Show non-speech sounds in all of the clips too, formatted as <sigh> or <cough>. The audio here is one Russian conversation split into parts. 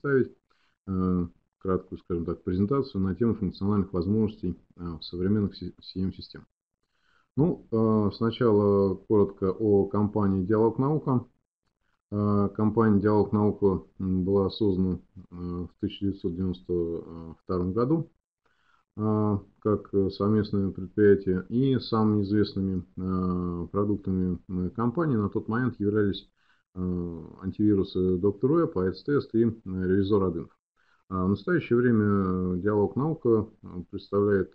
представить краткую, скажем так, презентацию на тему функциональных возможностей современных CM-систем. Ну, сначала коротко о компании «Диалог Наука». Компания «Диалог Наука» была создана в 1992 году как совместное предприятие. И самыми известными продуктами компании на тот момент являлись антивирусы Доктор Web, AIDS-тест и ревизор Adinf. В настоящее время Диалог Наука представляет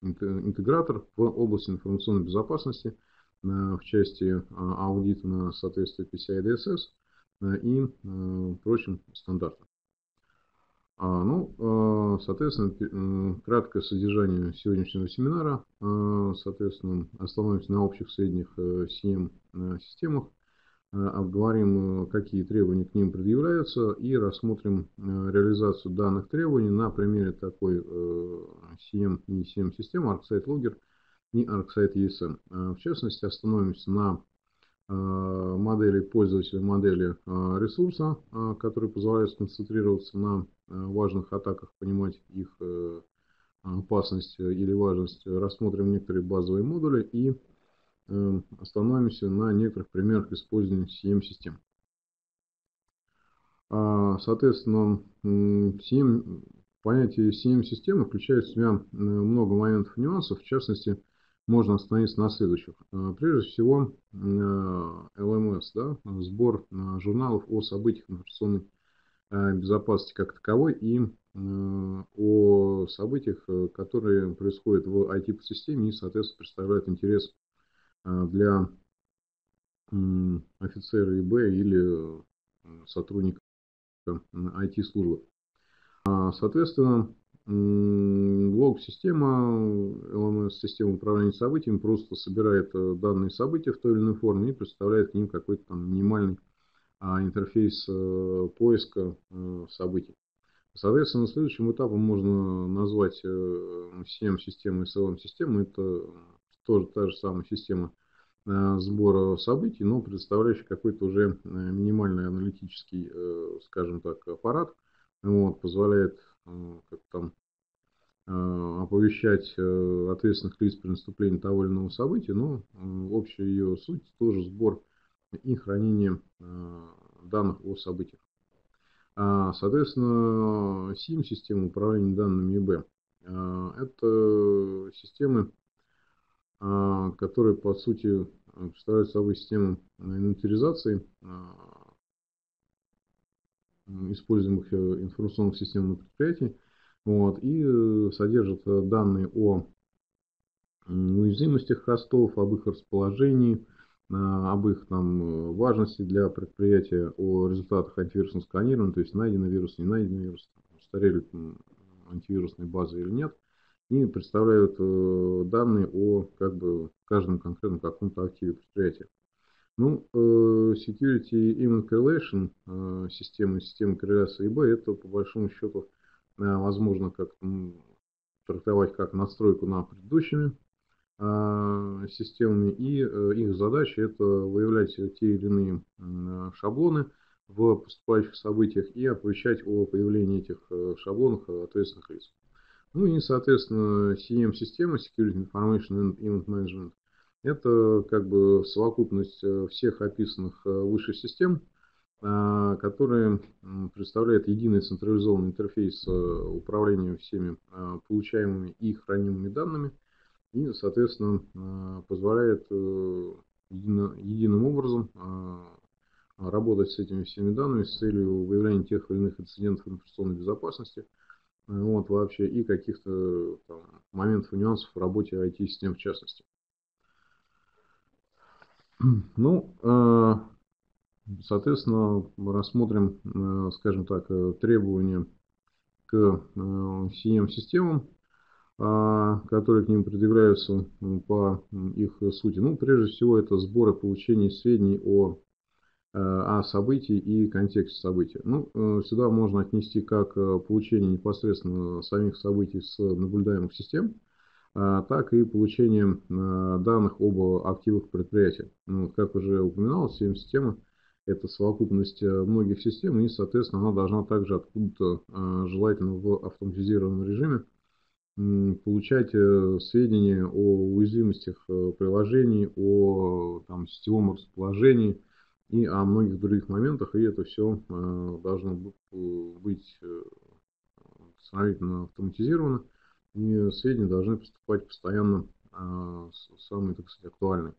интегратор в области информационной безопасности в части аудита на соответствие PCI DSS и прочим стандартам. А, ну, а, соответственно, краткое содержание сегодняшнего семинара. А, соответственно, остановимся на общих средних CM-системах, э, обговорим, какие требования к ним предъявляются и рассмотрим реализацию данных требований на примере такой CM и CM-системы ArcSight Logger и ArcSight ESM. В частности, остановимся на модели пользователя, модели ресурса, который позволяет сконцентрироваться на Э, важных атаках, понимать их э, опасность или важность, рассмотрим некоторые базовые модули и э, остановимся на некоторых примерах использования CM-систем. А, соответственно, CM, понятие CM-системы включает в себя много моментов нюансов. В частности, можно остановиться на следующих. Прежде всего, LMS, да, сбор журналов о событиях информационной Э, безопасности как таковой и э, о событиях, э, которые происходят в IT-системе и, соответственно, представляют интерес для офицера ИБ или сотрудника IT-службы. А, соответственно, лог-система, LMS-система управления событиями просто собирает данные события в той или иной форме и представляет к ним какой-то там минимальный интерфейс э, поиска э, событий. Соответственно, следующим этапом можно назвать CM-систему э, и SLM-систему. Это тоже та же самая система сбора событий, но представляющая какой-то уже минимальный аналитический, скажем так, аппарат. Вот, позволяет как там, оповещать ответственных лиц при наступлении того или иного события, но общая ее суть тоже сбор и хранение э, данных о событиях. А, соответственно, SIM-система управления данными ИБ э, – это системы, э, которые, по сути, представляют собой систему инвентаризации используемых информационных систем на предприятии вот, и содержат данные о уязвимостях хостов, об их расположении, об их там, важности для предприятия, о результатах антивирусного сканирования, то есть найденный вирус, не найденный вирус, устарели антивирусные базы или нет, и представляют э, данные о как бы, каждом конкретном каком-то активе предприятия. Ну, э, Security Image Correlation э, системы, системы корреляции ИБ, это по большому счету возможно как трактовать как настройку на предыдущими системами, и э, их задача это выявлять те или иные шаблоны в поступающих событиях и оповещать о появлении этих э, шаблонов ответственных лиц. Ну и, соответственно, CM-система, Security Information and Event Management, это как бы совокупность э, всех описанных выше систем, а, которые представляют единый централизованный интерфейс управления всеми получаемыми и хранимыми данными – и, соответственно, э, позволяет э, единым образом э, работать с этими всеми данными с целью выявления тех или иных инцидентов информационной безопасности, вот, вообще, и каких-то моментов и нюансов в работе IT-систем в частности. Ну, соответственно, рассмотрим, скажем так, требования к CM-системам. А, которые к ним предъявляются по их сути. Ну, прежде всего, это сбор и получение сведений о, э, о событии и контексте события. Ну, э, сюда можно отнести как э, получение непосредственно самих событий с наблюдаемых систем, а, так и получение данных об активах предприятия. Ну, как уже упоминалось, система это совокупность многих систем, и, соответственно, она должна также откуда-то, желательно в автоматизированном режиме, получать сведения о уязвимостях приложений, о там, сетевом расположении и о многих других моментах, и это все должно быть сравнительно автоматизировано, и сведения должны поступать постоянно а, самые, так сказать, актуальные.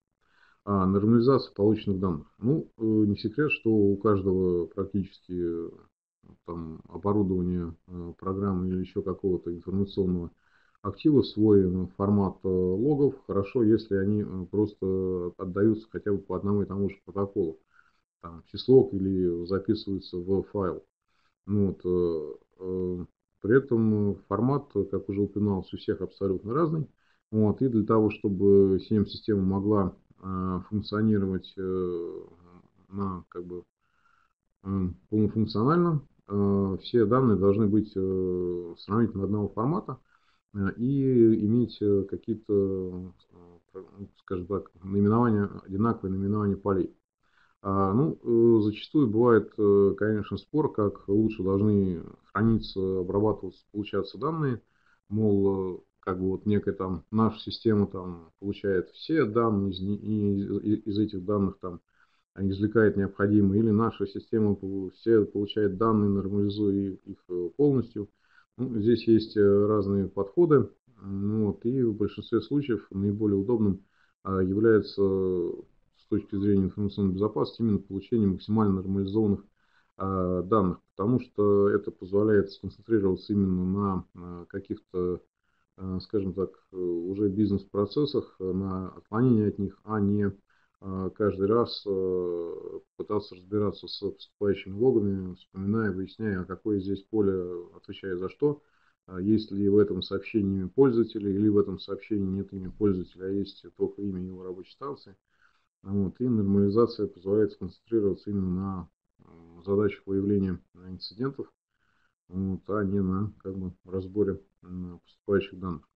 А нормализация полученных данных. Ну, э, не секрет, что у каждого практически э, там, оборудования, э, программы или еще какого-то информационного актива свой формат логов. Хорошо, если они просто отдаются хотя бы по одному и тому же протоколу. Там, числок или записываются в файл. Ну, вот, при этом формат, как уже упоминалось, у всех абсолютно разный. Вот, и для того, чтобы CM-система могла э, функционировать э, на, как бы, э, полнофункционально, э, все данные должны быть э, сравнительно одного формата э, и иметь э, какие-то, э, скажем так, наименования, одинаковые наименования полей. А, ну, э, зачастую бывает, э, конечно, спор, как лучше должны храниться, обрабатываться, получаться данные. Мол, э, как бы вот некая там наша система там получает все данные и из этих данных там извлекает необходимые, или наша система все получает данные, нормализуя их полностью. Ну, здесь есть разные подходы, ну вот, и в большинстве случаев наиболее удобным а, является точки зрения информационной безопасности именно получение максимально нормализованных э, данных, потому что это позволяет сконцентрироваться именно на каких-то, э, скажем так, уже бизнес-процессах, на отклонении от них, а не э, каждый раз э, пытаться разбираться с поступающими логами, вспоминая, выясняя, а какое здесь поле отвечает за что, есть ли в этом сообщении имя пользователя, или в этом сообщении нет имя пользователя, а есть только имя его рабочей станции. Вот, и нормализация позволяет сконцентрироваться именно на задачах выявления инцидентов, вот, а не на как бы, разборе поступающих данных.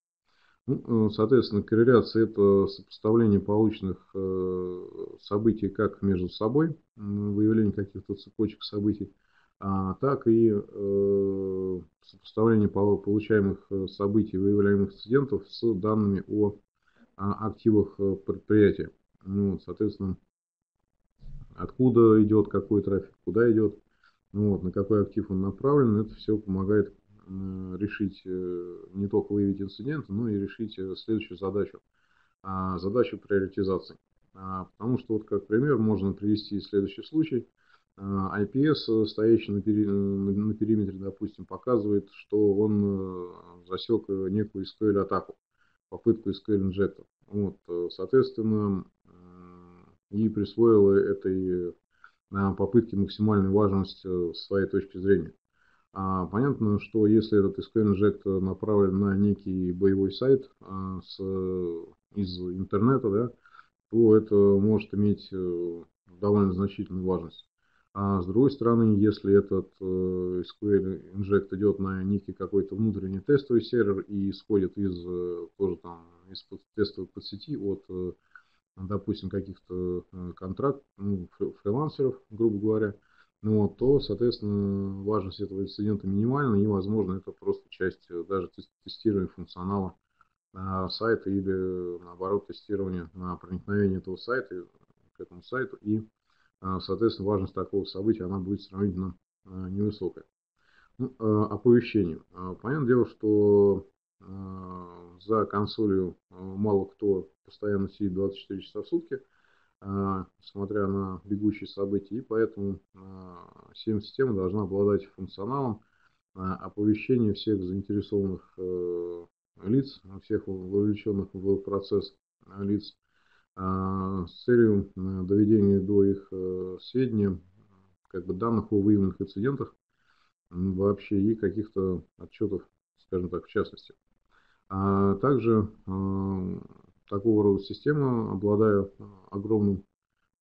Ну, э, соответственно, корреляция – это сопоставление полученных э, событий как между собой, выявление каких-то цепочек событий, а, так и э, сопоставление получаемых событий, выявляемых инцидентов с данными о активах предприятия. Ну, соответственно, откуда идет какой трафик, куда идет, ну, вот, на какой актив он направлен, это все помогает решить э, не только выявить инцидент, но и решить э, следующую задачу, а, задачу приоритизации. А, потому что, вот как пример, можно привести следующий случай. А, IPS, стоящий на, пери, на периметре, допустим, показывает, что он э, засек некую SQL атаку, попытку SQL инжектор. Вот, соответственно, и присвоила этой попытке максимальную важность э, с своей точки зрения. А, понятно, что если этот SQL Inject направлен на некий боевой сайт а, с, из интернета, да, то это может иметь э, довольно значительную важность. А с другой стороны, если этот э, SQL Inject идет на некий какой-то внутренний тестовый сервер и исходит из тоже там из тестовой подсети от допустим, каких-то э, контракт, ну, фрилансеров, грубо говоря, ну, то, соответственно, важность этого инцидента минимальна, и, возможно, это просто часть э, даже тестирования функционала сайта или, наоборот, тестирования на проникновение этого сайта к этому сайту, и, э, соответственно, важность такого события, она будет сравнительно невысокая. Ну, оповещение. Понятное дело, что за консолью мало кто постоянно сидит 24 часа в сутки, несмотря на бегущие события, и поэтому CM-система должна обладать функционалом оповещения всех заинтересованных э, лиц, всех вовлеченных в процесс лиц с целью доведения до их э, сведения как бы данных о выявленных инцидентах вообще и каких-то отчетов, скажем так, в частности. А также такого рода система, обладая огромным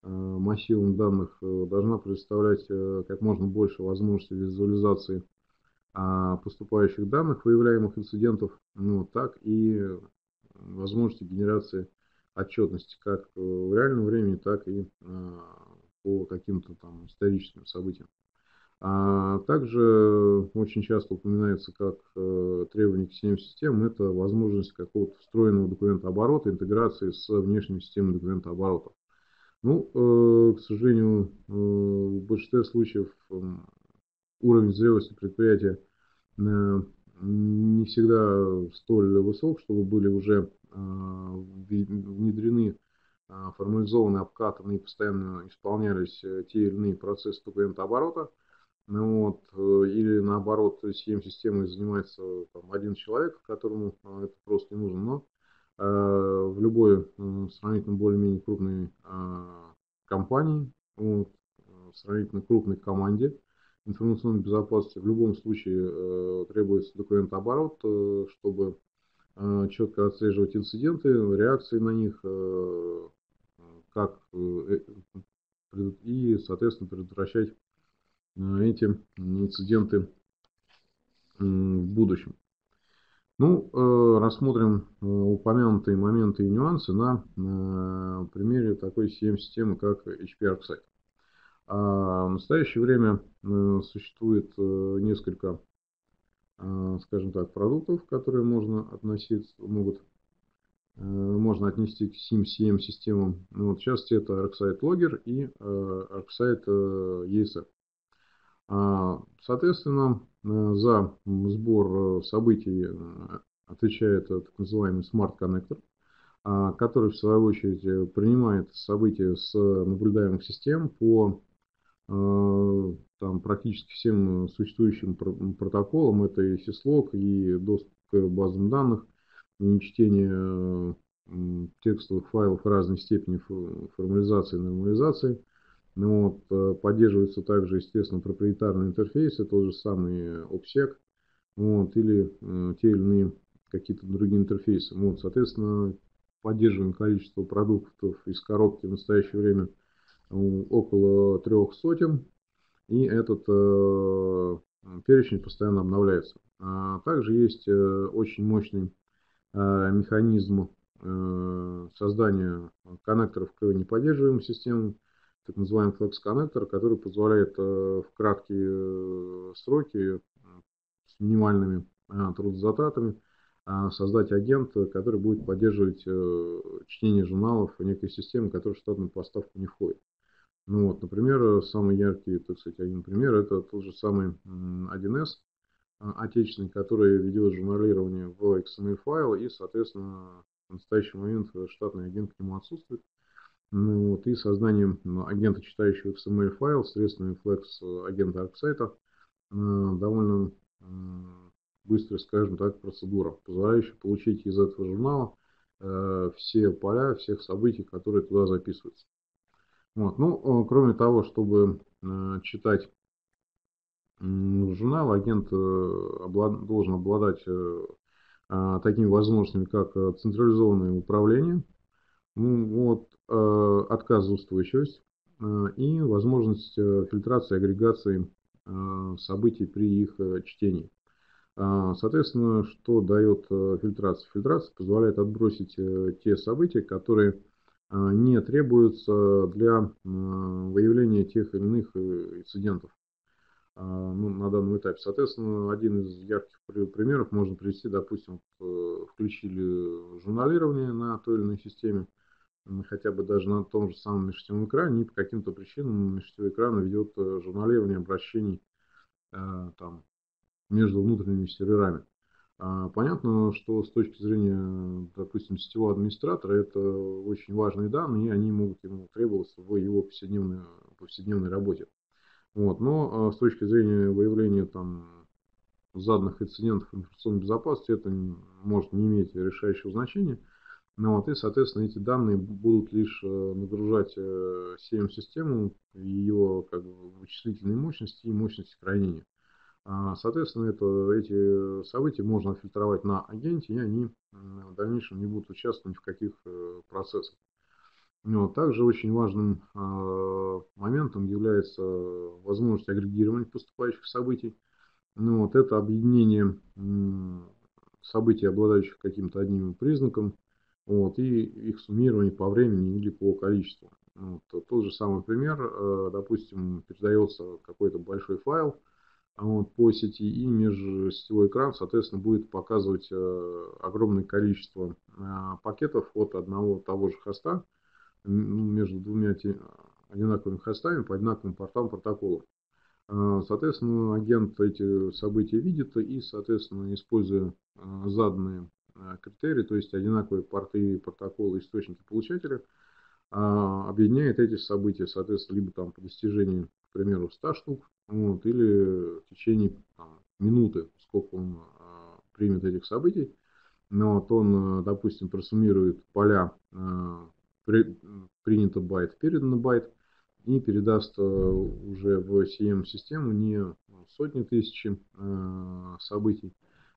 э, массивом данных, э, должна предоставлять э, как можно больше возможностей визуализации а, поступающих данных, выявляемых инцидентов, ну, так и возможности генерации отчетности как в реальном времени, так и по каким-то там историческим событиям. А также очень часто упоминается как э, требование к систем это возможность какого-то встроенного документа оборота, интеграции с внешней системой документа оборота. Ну, э, к сожалению, э, в большинстве случаев уровень зрелости предприятия не всегда столь высок, чтобы были уже внедрены э, формализованные, обкатанные, постоянно исполнялись те или иные процессы документа оборота. Ну вот, э, или наоборот, CM-системой занимается там, один человек, которому э, это просто не нужно, но э, в любой сравнительно более-менее крупной компании, вот, сравнительно крупной команде информационной безопасности, в любом случае требуется документооборот, чтобы четко отслеживать инциденты, реакции на них, как и, соответственно, предотвращать эти инциденты в будущем. Ну, э, рассмотрим э, упомянутые моменты и нюансы на примере такой CM-системы, как HP ArcSight. А в настоящее время э, существует несколько, скажем так, продуктов, которые можно относиться, могут, можно отнести к SIM-CM системам. Ну, вот, в частности, это ArcSight Logger и ArcSight ESF. А, соответственно, э, за сбор э, событий э, отвечает так называемый Connector, а, который в свою очередь принимает события с наблюдаемых систем по там, практически всем существующим протоколам. Это и syslog, и доступ к базам данных, и чтение текстовых файлов разной степени формализации и нормализации – ну, вот, э, поддерживается также, естественно, проприетарный интерфейс, это тот же самый OPSEC, вот, или э, те или иные какие-то другие интерфейсы. Вот, соответственно, поддерживаем количество продуктов из коробки в настоящее время около трех сотен, и этот э, перечень постоянно обновляется. А также есть э, очень мощный э, механизм э, создания коннекторов к неподдерживаемым системам, так называемый Flex коннектор, который позволяет э, в краткие э, сроки с минимальными э, трудозатратами создать агент, который будет поддерживать чтение журналов некой системы, которая в штатную поставку не входит. Ну вот, например, самый яркий, так сказать, один пример, это тот же самый 1С отечественный, который ведет журналирование в XML файл и, соответственно, в настоящий момент штатный агент к нему отсутствует. Ну, вот, и созданием ну, агента, читающего XML файл, средствами Flex э, агента ArcSight, э, довольно быстрая, скажем так, процедура, позволяющая получить из этого журнала э, все поля, всех событий, которые туда записываются. Вот. Ну, кроме того, чтобы читать журнал, агент должен обладать такими возможностями, как централизованное управление, ну, вот, отказоустойчивость э, и возможность э, фильтрации, агрегации событий при их чтении. Соответственно, что дает фильтрация? Фильтрация позволяет отбросить те события, которые не требуются для выявления тех или иных инцидентов ну, на данном этапе. Соответственно, один из ярких примеров можно привести, допустим, включили журналирование на той или иной системе, хотя бы даже на том же самом межсетевом экране, и по каким-то причинам межсетевой экран ведет э, журналирование обращений э, там, между внутренними серверами. А, понятно, что с точки зрения, допустим, сетевого администратора, это очень важные данные, и они могут ему требоваться в его повседневной, повседневной работе. Вот. Но с точки зрения выявления там, заданных инцидентов информационной безопасности, это может не иметь решающего значения. Ну, вот, и, соответственно, эти данные будут лишь э, нагружать CM-систему, э, ее как бы, вычислительные мощности и мощности хранения. А, соответственно, это, эти события можно фильтровать на агенте, и они в дальнейшем не будут участвовать ни в каких э, процессах. Но также очень важным моментом является возможность агрегирования поступающих событий. Ну, вот это объединение событий, обладающих каким-то одним признаком, вот, и их суммирование по времени или по количеству. Вот, тот же самый пример, допустим, передается какой-то большой файл вот, по сети и межсетевой экран, соответственно, будет показывать огромное количество пакетов от одного того же хоста между двумя одинаковыми хостами по одинаковым портам протоколов. А, соответственно, агент эти события видит и, соответственно, используя а, заданные а, критерии, то есть одинаковые порты, протоколы, источники получателя, объединяет эти события, соответственно, либо там по достижении, к примеру, 100 штук, вот, или в течение там, минуты, сколько он примет этих событий, но вот он, допустим, просуммирует поля при, принято байт, передано байт, и передаст э, уже в SIEM-систему не сотни тысяч э, событий,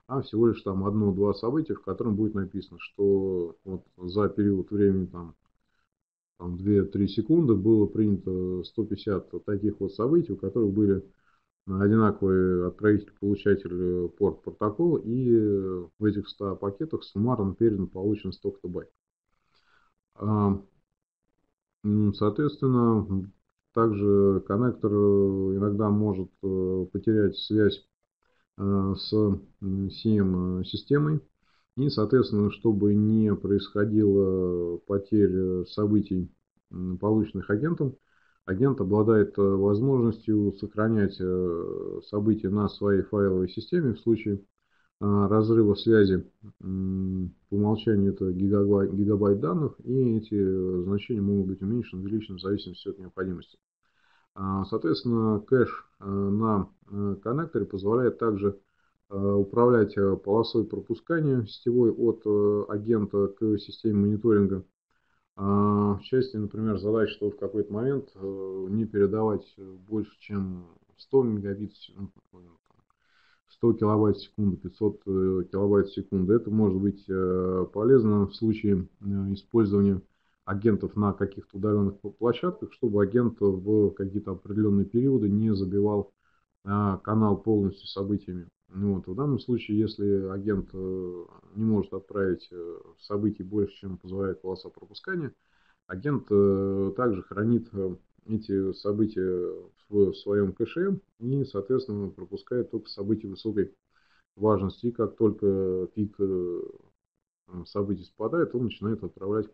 а всего лишь там одно-два события, в котором будет написано, что вот за период времени там, там 2-3 секунды было принято 150 таких вот событий, у которых были одинаковый отправитель-получатель порт протокол, и в этих 100 пакетах суммарно передан получен столько-то байт. А, соответственно, также коннектор э, иногда может э, потерять связь э, с CM-системой. И, соответственно, чтобы не происходило потерь событий, полученных агентом, агент обладает возможностью сохранять события на своей файловой системе в случае разрыва связи. По умолчанию это гигабайт, гигабайт данных, и эти значения могут быть уменьшены, увеличены в зависимости от необходимости. А, соответственно, кэш э, на э, коннекторе позволяет также э, управлять полосой пропускания сетевой от агента к системе мониторинга. А, в части, например, задач, что в какой-то момент не передавать больше, чем 100 мегабит, 100 ну, килобайт в секунду, 500 килобайт в секунду. Это может быть полезно в случае использования агентов на каких-то удаленных площадках, чтобы агент в какие-то определенные периоды не забивал а, канал полностью событиями. Ну вот. В данном случае, если агент э, не может отправить э, событий больше, чем позволяет полоса пропускания, агент э, также хранит эти события в своем кэше и, соответственно, пропускает только события высокой важности. И как только пик событий спадает, он начинает отправлять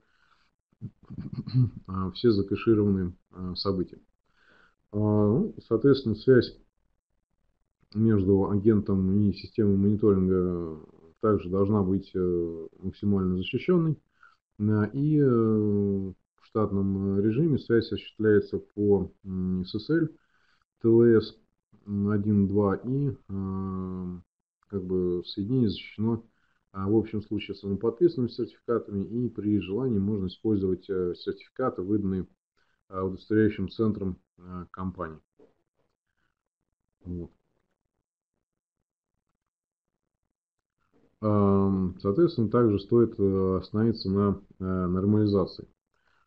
все закэшированные а, события. А, ну, соответственно, связь между агентом и системой мониторинга также должна быть э, максимально защищенной. И э, в штатном режиме связь осуществляется по SSL, TLS 1.2 и как бы соединение защищено а в общем случае самоподписанными сертификатами и при желании можно использовать э, сертификаты, выданные э, удостоверяющим центром э, компании. Вот. Соответственно, также стоит остановиться на нормализации.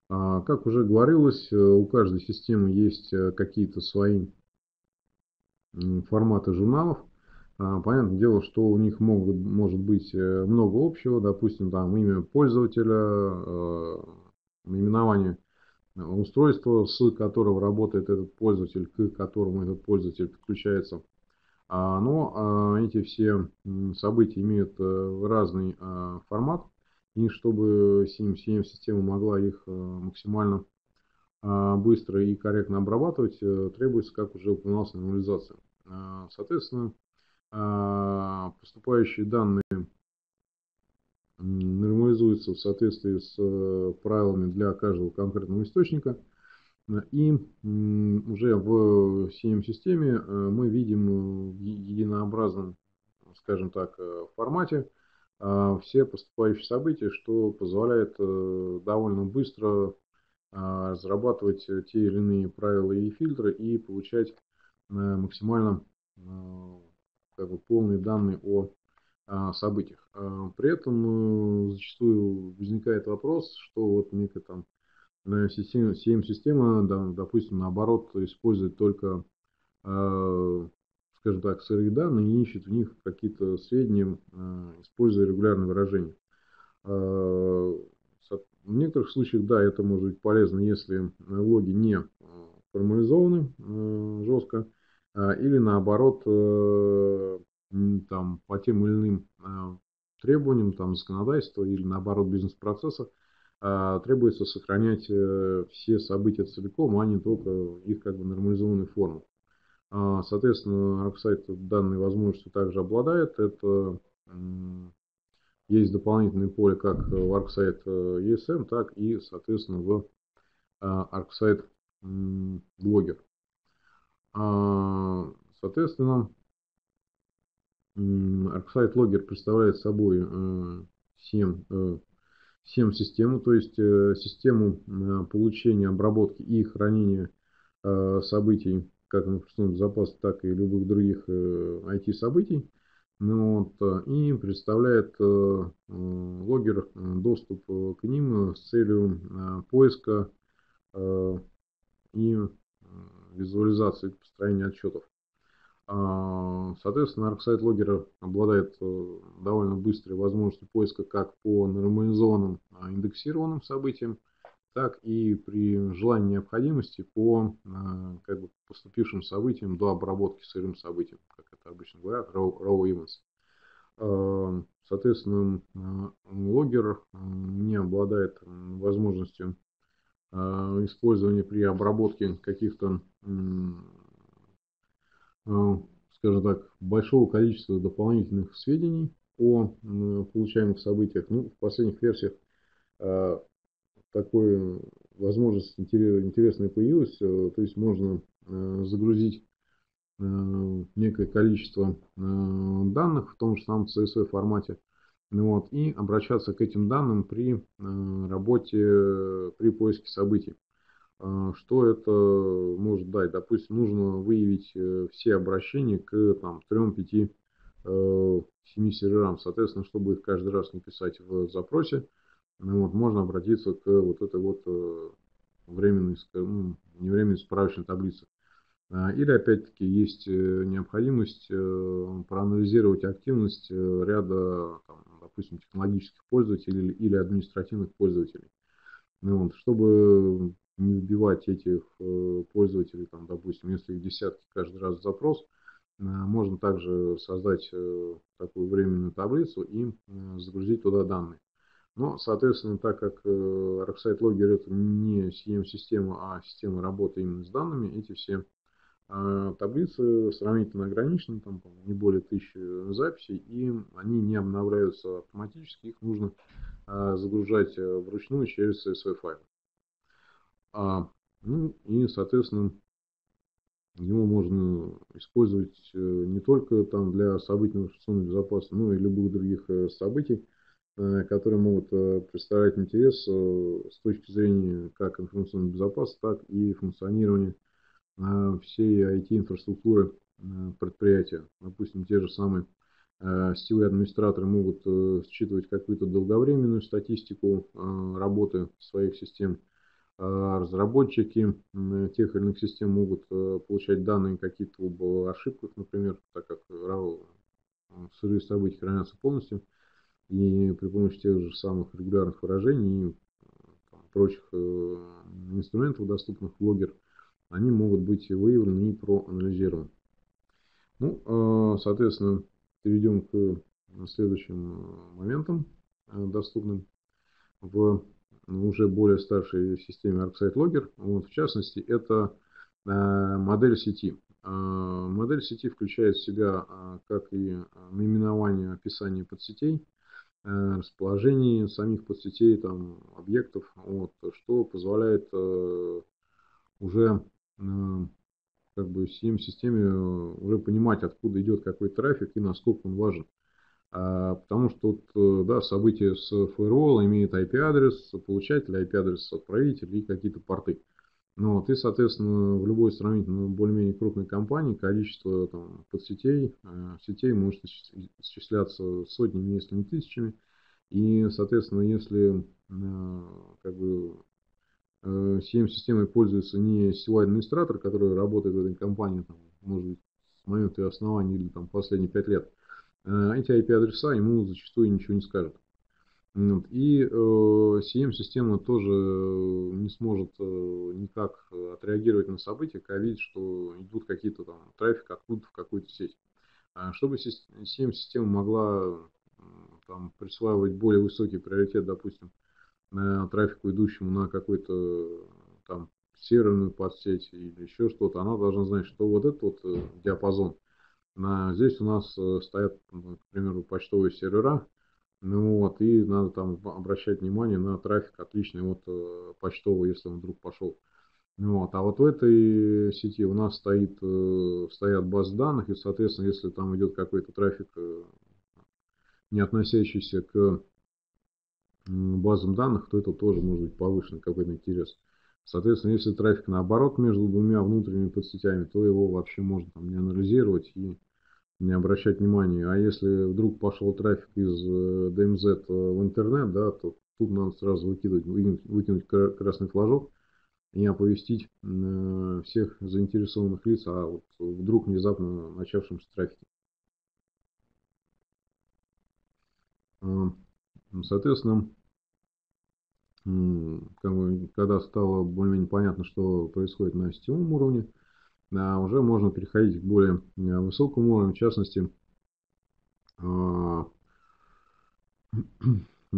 А, как уже говорилось, у каждой системы есть какие-то свои форматы журналов, а, понятное дело, что у них могут, может быть э, много общего, допустим, там имя пользователя, э, наименование устройства, с которого работает этот пользователь, к которому этот пользователь подключается. А, но а, эти все события имеют э, разный формат, и чтобы CM-система могла их максимально быстро и корректно обрабатывать, требуется, как уже упоминалось, нормализация. Соответственно, а, поступающие данные нормализуются в соответствии с э, правилами для каждого конкретного источника. И уже в CM-системе э, мы видим в единообразном, скажем так, э, формате все поступающие события, что позволяет довольно быстро разрабатывать те или иные правила и фильтры и получать максимально как бы, полные данные о а, событиях. А, при этом э, зачастую возникает вопрос, что вот некая там CM-система, да, допустим, наоборот, использует только, э, скажем так, сырые данные и ищет в них какие-то сведения, э, используя регулярные выражения. в некоторых случаях, да, это может быть полезно, если логи не формализованы жестко, или наоборот, там, по тем или иным требованиям там, законодательства или наоборот бизнес-процесса требуется сохранять все события целиком, а не только их как бы нормализованную форму. Соответственно, ArcSight данной возможностью также обладает. Это есть дополнительное поле как в ArcSight ESM, так и, соответственно, в ArcSight Blogger. Соответственно, ArcSight Logger представляет собой SEM, SEM-систему, то есть систему получения, обработки и хранения событий как информационного безопасности, так и любых других IT-событий. Ну, вот, и представляет логер доступ к ним с целью поиска и визуализации построения отчетов. А, соответственно, ArcSight Logger обладает э, довольно быстрой возможностью поиска как по нормализованным а, индексированным событиям, так и при желании необходимости по а, как бы, поступившим событиям до обработки сырым событиям, как это обычно говорят, raw, raw events. Соответственно, логер не обладает возможностью использования при обработке каких-то Э, скажем так, большого количества дополнительных сведений о получаемых событиях. Ну, в последних версиях э, такой возможность интересная появилась. Э, то есть можно загрузить некое количество данных в том же самом CSV формате вот, и обращаться к этим данным при работе, при поиске событий. А, что это может дать? Допустим, нужно выявить э, все обращения к там, 3-5 7 э, серверам. Соответственно, чтобы их каждый раз не писать в запросе, ну вот, можно обратиться к вот этой вот э, временной, ну, не временной справочной таблице. А, или опять-таки есть необходимость проанализировать активность ряда, там, допустим, технологических пользователей или административных пользователей. Ну, вот, чтобы не вбивать этих э, пользователей, там, допустим, если их десятки каждый раз запрос, э, можно также создать э, такую временную таблицу и загрузить туда данные. Но, соответственно, так как ArcSight Logger это не CM-система, а система работы именно с данными, эти все таблицы сравнительно ограничены, там не более тысячи записей, и они не обновляются автоматически, их нужно загружать вручную через CSV файл. А, ну и, соответственно, его можно использовать э, не только там для событий информационной безопасности, но и любых других э, событий, э, которые могут представлять интерес с точки зрения как информационной безопасности, так и функционирования всей IT-инфраструктуры предприятия. Допустим, те же самые сетевые администраторы могут считывать какую-то долговременную статистику работы своих систем, разработчики тех или иных систем могут э, получать данные какие-то об ошибках, например, так как сырые события хранятся полностью, и при помощи тех же самых регулярных выражений и прочих э, инструментов, доступных в Logger, они могут быть выявлены и проанализированы. Ну, а, соответственно, перейдем к следующим моментам, э, доступным в уже более старшей системе ArcSight Logger. Вот, в частности, это э, модель сети. Э, модель сети включает в себя э, как и наименование, описание подсетей, расположение самих подсетей, там, объектов, вот, что позволяет уже как бы системе уже понимать, откуда идет какой трафик и насколько он важен. А, потому что вот, э, да, события с firewall имеют IP-адрес получателя, IP-адрес отправителя и какие-то порты. Ну, вот, и, соответственно, в любой сравнительно более-менее крупной компании количество там, подсетей, э, сетей может исчисляться сотнями, если не тысячами. И, соответственно, если э, как бы, CM-системой пользуется не сетевой администратор, который работает в этой компании, там, может быть, с момента ее основания или там, последние пять лет, Э, эти IP-адреса ему зачастую ничего не скажут. И CM-система тоже не сможет никак отреагировать на события, когда видит, что идут какие-то там трафик откуда в какую-то сеть. А чтобы CM-система могла там, присваивать более высокий приоритет, допустим, трафику, идущему на какой-то там серверную подсеть или еще что-то, она должна знать, что вот этот вот э, диапазон, на, здесь у нас э, стоят, к примеру, почтовые сервера, ну вот, и надо там обращать внимание на трафик отличный от э, почтового, если он вдруг пошел. Ну вот, а вот в этой сети у нас стоит, стоят базы данных, и, соответственно, если там идет какой-то трафик, не относящийся к базам данных, то это тоже может быть повышенный какой-то интерес. Соответственно, если трафик наоборот между двумя внутренними подсетями, то его вообще можно там не анализировать и не обращать внимания. А если вдруг пошел трафик из э, DMZ в интернет, да, то тут надо сразу выкидывать, выкинуть, выкинуть красный флажок и оповестить э, всех заинтересованных лиц о вот вдруг внезапно начавшемся трафике. Соответственно, как бы, когда стало более-менее понятно, что происходит на сетевом уровне, да, уже можно переходить к более э, высокому уровню, в частности, а, <clears throat>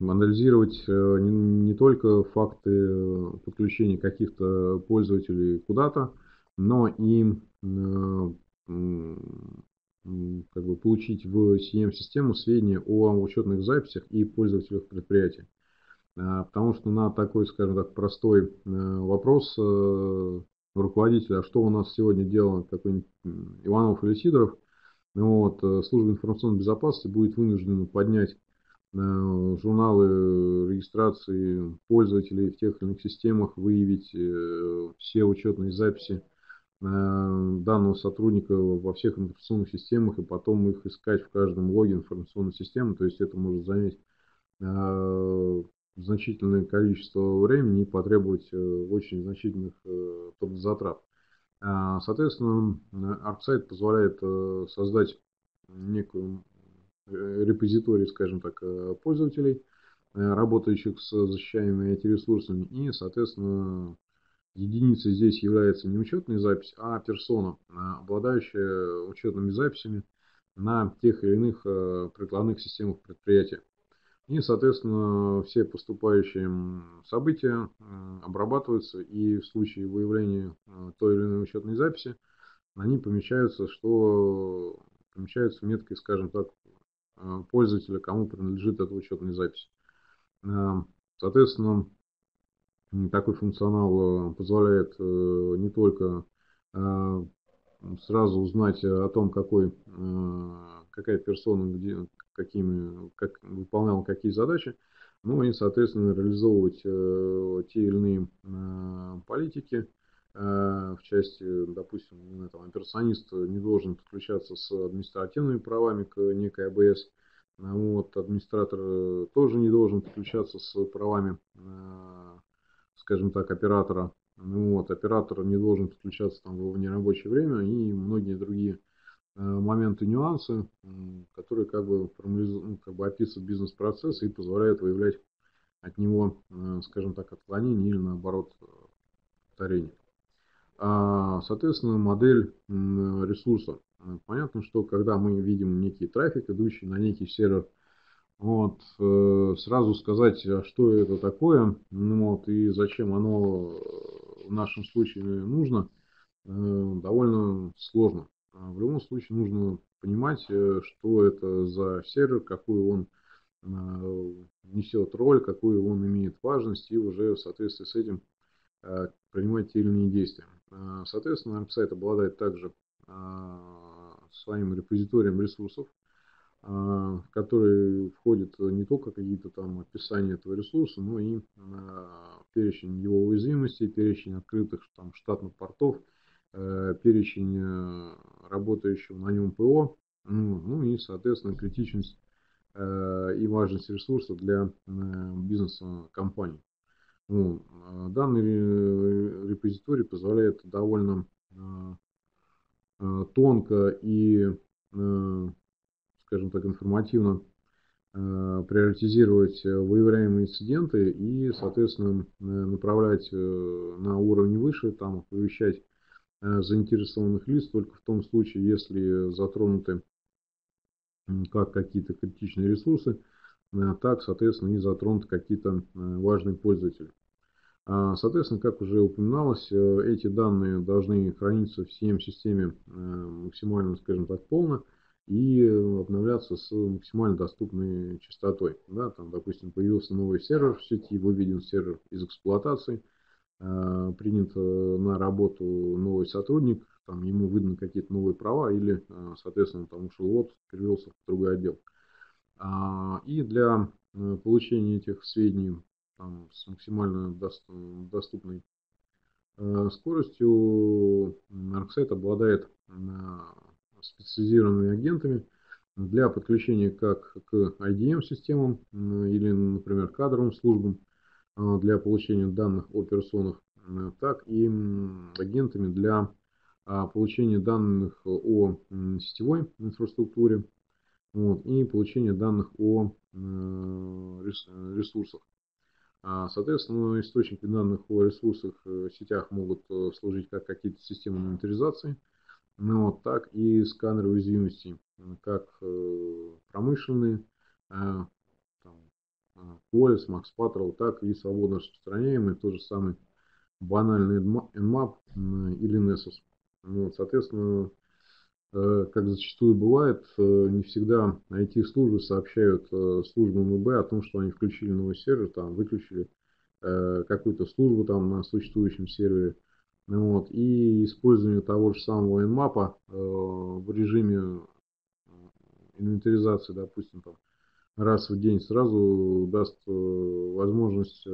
анализировать э, не, только факты подключения каких-то пользователей куда-то, но и э, как бы получить в CM-систему сведения о учетных записях и пользователях предприятия. А, потому что на такой, скажем так, простой э, вопрос э, руководителя, а что у нас сегодня делал какой-нибудь Иванов или Сидоров, вот, э, служба информационной безопасности будет вынуждена поднять журналы регистрации пользователей в тех или иных системах, выявить все учетные записи данного сотрудника во всех информационных системах и потом их искать в каждом логе информационной системы. То есть это может занять значительное количество времени и потребовать э, очень значительных э, затрат. А, соответственно, ArtSite позволяет э, создать некую репозиторий, скажем так, пользователей, работающих с защищаемыми IT-ресурсами. И, соответственно, единицей здесь является не учетная запись, а персона, обладающая учетными записями на тех или иных прикладных системах предприятия. И, соответственно, все поступающие события обрабатываются, и в случае выявления э, той или иной учетной записи, они помещаются, что помещаются меткой, скажем так, э, пользователя, кому принадлежит эта учетная запись. Э, соответственно, такой функционал позволяет не только сразу узнать о том, какой, какая персона где, какими, как выполнял какие задачи, ну и, соответственно, реализовывать э, те или иные э, политики э, в части, допустим, там, операционист не должен подключаться с административными правами к некой АБС, вот, администратор тоже не должен подключаться с правами, э, скажем так, оператора. Ну, вот, оператор не должен подключаться там, в нерабочее время и многие другие Э, моменты, нюансы, которые как бы, ну, как бы описывают бизнес-процесс и позволяют выявлять от него, э, скажем так, отклонение или наоборот повторение. А, соответственно, модель ресурса. Понятно, что когда мы видим некий трафик, идущий на некий сервер, вот, э, сразу сказать, а что это такое, ну, вот, и зачем оно в нашем случае нужно, довольно сложно. А в любом случае нужно понимать, э, что это за сервер, какую он э, несет роль, какую он имеет важность, и уже в соответствии с этим э, принимать те или иные действия. Соответственно, ArcSite обладает также своим репозиторием ресурсов, в который входит не только какие-то там описания этого ресурса, но и перечень его уязвимостей, перечень открытых там, штатных портов, перечень э, работающего на нем ПО, ну, ну и, соответственно, критичность э, и важность ресурса для бизнеса компании. Ну, данный репозиторий позволяет довольно тонко и, скажем так, информативно приоритизировать выявляемые инциденты и, соответственно, направлять на уровень выше, там, оповещать заинтересованных лиц только в том случае, если затронуты как какие-то критичные ресурсы, так, соответственно, и затронуты какие-то важные пользователи. А, соответственно, как уже упоминалось, э, эти данные должны храниться в CM-системе э, максимально, скажем так, полно и обновляться с максимально доступной частотой. Да, там, допустим, появился новый сервер в сети, выведен сервер из эксплуатации, э, принят на работу новый сотрудник, там, ему выданы какие-то новые права или, соответственно, там ушел вот, перевелся в другой отдел. А, и для получения этих сведений там, с максимально доступной э, скоростью ArcSight обладает э, специализированными агентами для подключения как к IDM-системам э, или, например, кадровым службам для получения данных о персонах, так и агентами для получения данных о сетевой инфраструктуре вот, и получения данных о ресурсах. А, соответственно, источники данных о ресурсах в э, сетях могут э, служить как какие-то системы инвентаризации, ну, вот, так и сканеры уязвимостей, как э, промышленные, Qualys, Max Patrol, так и свободно распространяемые, тот же самый банальный Nmap или Nessus. Вот, соответственно, Э, как зачастую бывает, э, не всегда IT-службы сообщают э, службам ИБ о том, что они включили новый сервер, там, выключили какую-то службу там на существующем сервере. Вот. И использование того же самого Nmap в режиме инвентаризации, допустим, там, раз в день сразу даст возможность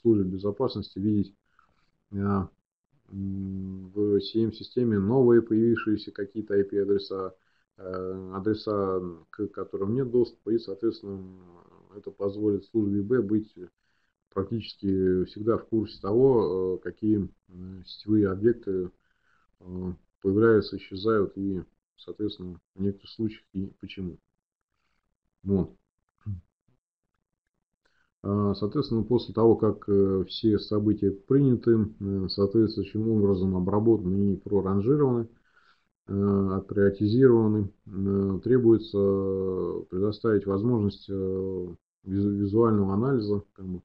службе безопасности видеть в CM-системе новые появившиеся какие-то IP-адреса, э, адреса, к которым нет доступа, и, соответственно, это позволит службе B быть практически всегда в курсе того, э, какие сетевые объекты э, появляются, исчезают и, соответственно, в некоторых случаях и почему. Вот. А, соответственно, после того, как э, все события приняты, э, соответствующим образом обработаны и проранжированы, э, отприоритизированы, требуется предоставить возможность визуального анализа, как бы,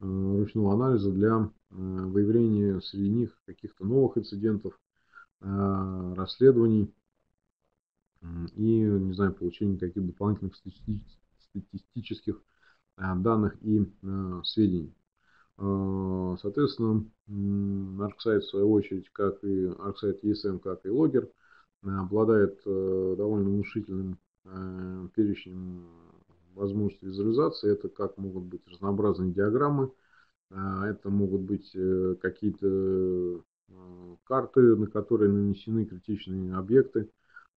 ручного анализа для выявления среди них каких-то новых инцидентов, расследований и, не знаю, получения каких-то дополнительных статистических данных и э, сведений. Э, соответственно, ArcSight в свою очередь, как и ArcSight ESM, как и Logger, обладает довольно внушительным перечнем возможностей визуализации. Это как могут быть разнообразные диаграммы, это могут быть какие-то карты, на которые нанесены критичные объекты,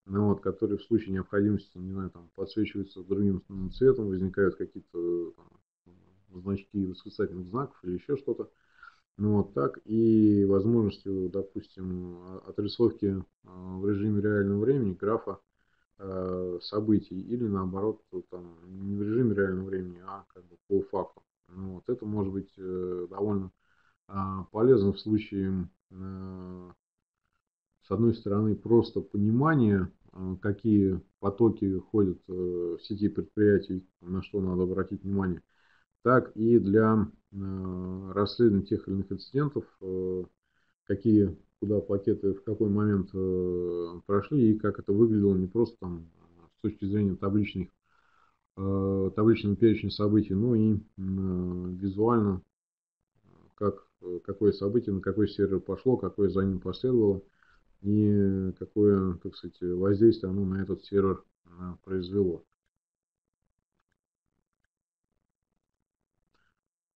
ну, вот, которые в случае необходимости, не знаю, там, подсвечиваются другим цветом, возникают какие-то значки восклицательных знаков или еще что-то. Ну, вот так. И возможностью, допустим, отрисовки а, в режиме реального времени графа э, событий или наоборот, там, не в режиме реального времени, а как бы по факту. Ну, вот. Это может быть э, довольно э, полезно в случае, э, с одной стороны, просто понимания Э, какие потоки ходят э, в сети предприятий, на что надо обратить внимание, так и для э, расследования тех или иных инцидентов, какие куда пакеты в какой момент прошли и как это выглядело не просто там с точки зрения табличных, табличного перечня событий, но и визуально, как, какое событие на какой сервер пошло, какое за ним последовало и какое, так сказать, воздействие оно на этот сервер произвело.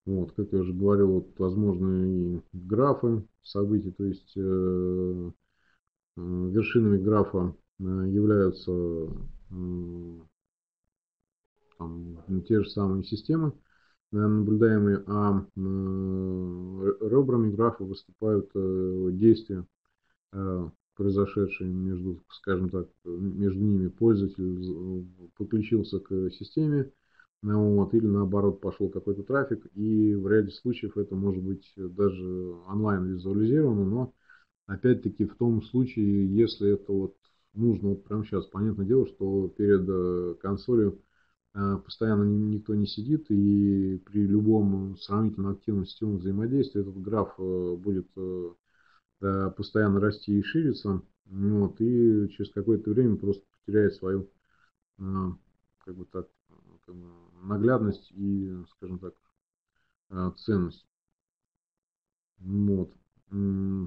Вот, как я уже говорил, вот, возможны и графы событий, то есть э, э, вершинами графа э, являются э, там, те же самые системы э, наблюдаемые, а э, ребрами графа выступают э, действия Э, произошедшие между, скажем так, между ними пользователь подключился к системе, вот, или наоборот пошел какой-то трафик, и в ряде случаев это может быть даже онлайн визуализировано, но опять-таки в том случае, если это вот нужно вот прямо сейчас, понятное дело, что перед э, консолью э, постоянно никто не сидит, и при любом сравнительно активном сетевом взаимодействии этот граф будет постоянно расти и шириться, вот, и через какое-то время просто потеряет свою как бы так, как бы наглядность и, скажем так, ценность. Вот.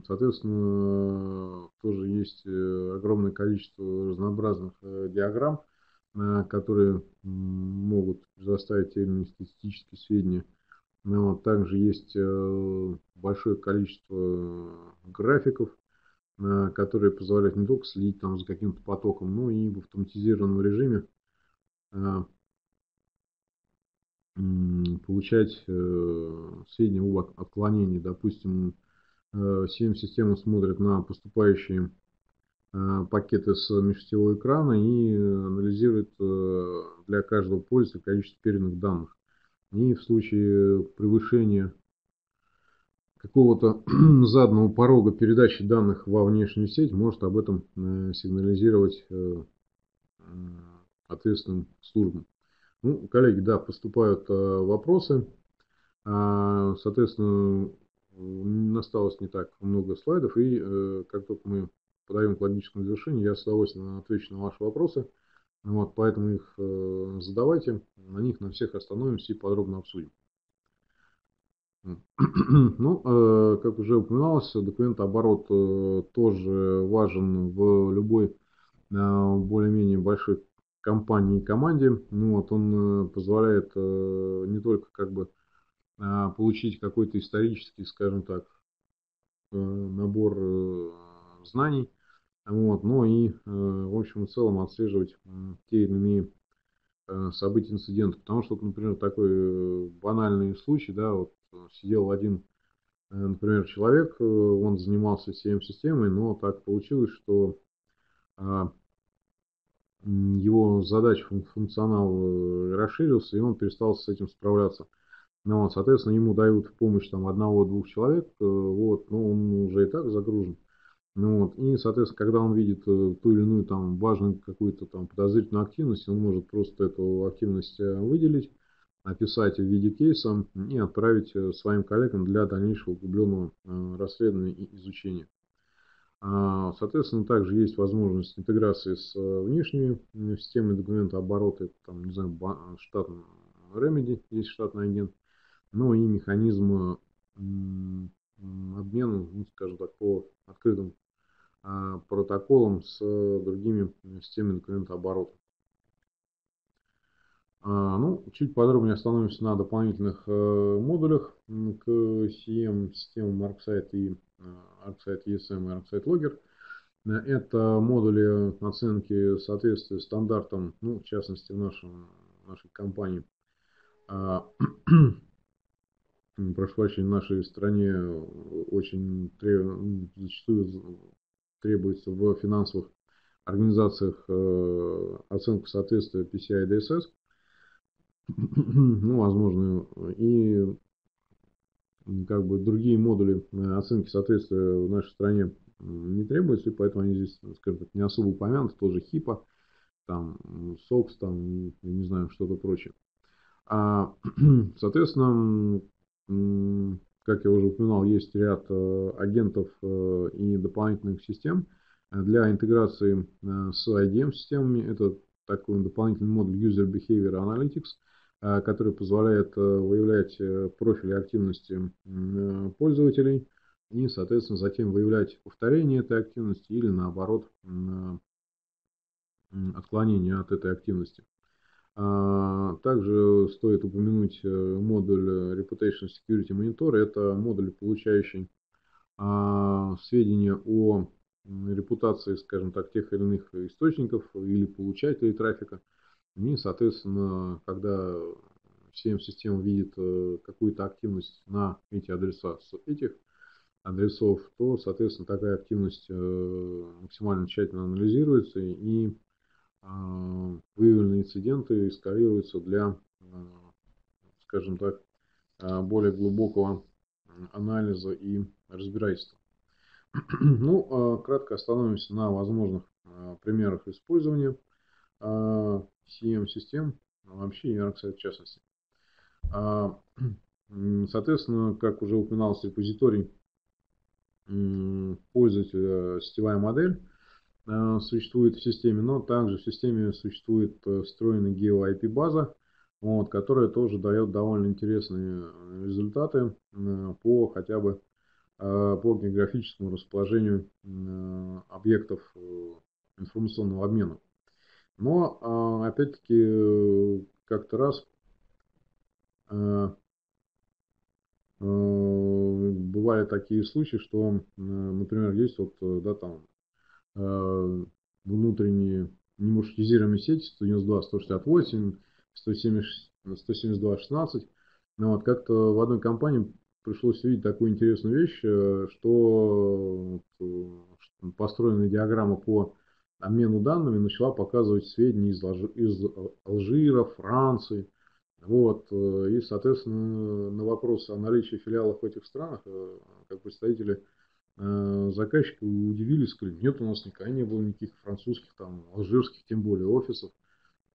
Соответственно, тоже есть э, огромное количество разнообразных э, диаграмм, э, которые могут предоставить те статистические сведения. Но также есть большое количество графиков, которые позволяют не только следить там за каким-то потоком, но и в автоматизированном режиме получать сведения об отклонении. Допустим, CM-система э, смотрит на поступающие э, пакеты с межсетевого экрана и анализирует э, для каждого пользователя количество переданных данных. И в случае превышения какого-то <clears throat> заданного порога передачи данных во внешнюю сеть может об этом сигнализировать ответственным службам. Ну, коллеги, да, поступают вопросы. А, соответственно, осталось не так много слайдов, и э, как только мы подаем к логическому завершению, я с удовольствием отвечу на ваши вопросы. Вот, поэтому их э, задавайте, на них на всех остановимся и подробно обсудим. <clears throat> Ну, э, как уже упоминалось, документооборот э, тоже важен в любой э, более-менее большой компании и команде. Ну, вот он э, позволяет э, не только как бы а, получить какой-то исторический, скажем так, э, набор э, знаний, вот, но и, э, в общем и целом, отслеживать те или иные события, инциденты. Потому что, например, такой банальный случай, да, вот сидел один, например, человек, он занимался CM-системой, но так получилось, что а, его задача, функционал расширился, и он перестал с этим справляться. Ну, вот, соответственно, ему дают в помощь там одного-двух человек, э, вот, но он уже и так загружен. Ну, вот, и, соответственно, когда он видит э, ту или иную там важную какую-то там подозрительную активность, он может просто эту активность э, выделить, описать в виде кейса и отправить своим коллегам для дальнейшего углубленного расследования и изучения. А, соответственно, также есть возможность интеграции с внешними системами документа оборота, там, не знаю, штатный Remedy, есть штатный агент, ну и механизм обмена, ну, скажем так, по открытым а, протоколам с другими системами документооборота. А, ну, чуть подробнее остановимся на дополнительных э, модулях к CM системам ArcSight и ArcSight ESM и ArcSight Logger. Это модули оценки соответствия стандартам, ну, в частности, в нашем, нашей компании а, <clears throat> прошу прощения, в нашей стране очень зачастую требуется в финансовых организациях э, оценка соответствия PCI DSS. Ну, возможно, и как бы другие модули оценки соответствия в нашей стране не требуются, и поэтому они здесь, скажем так, не особо упомянуты, тоже HIPAA, там, SOX, там, не знаю, что-то прочее. А, <clears throat> соответственно, как я уже упоминал, есть ряд э, агентов э, и дополнительных систем для интеграции э, с IDM-системами. Это такой дополнительный модуль User Behavior Analytics, который позволяет выявлять профили активности пользователей и, соответственно, затем выявлять повторение этой активности или, наоборот, отклонение от этой активности. А, также стоит упомянуть э, модуль э, Reputation Security Monitor. Это модуль, получающий а, сведения о репутации, скажем так, тех или иных источников или получателей трафика. И, соответственно, когда CM-система видит э, какую-то активность на эти адреса с этих адресов, то, соответственно, такая активность максимально тщательно анализируется и выявленные инциденты эскалируются для скажем так, более глубокого анализа и разбирательства. <clears throat> Ну, кратко остановимся на возможных примерах использования CM-систем, вообще ArcSight в частности. Соответственно, как уже упоминалось, репозиторий пользователя сетевая модель существует в системе, но также в системе существует э, встроенная гео-IP база, вот, которая тоже дает довольно интересные э, результаты по хотя бы по географическому расположению объектов информационного обмена. Но опять-таки как-то раз Э, бывали такие случаи, что, например, есть вот, э, да, там, э, внутренние немаршрутизируемые сети 192, 168, 170, 172, 16. Ну, вот, как-то в одной компании пришлось увидеть такую интересную вещь, что построенная диаграмма по обмену данными начала показывать сведения из, из Алжира, Франции, вот, э, и, соответственно, на вопрос о наличии филиалов в этих странах, э, как представители э, заказчика удивились, сказали, нет, у нас никогда не было никаких французских, там, алжирских, тем более офисов.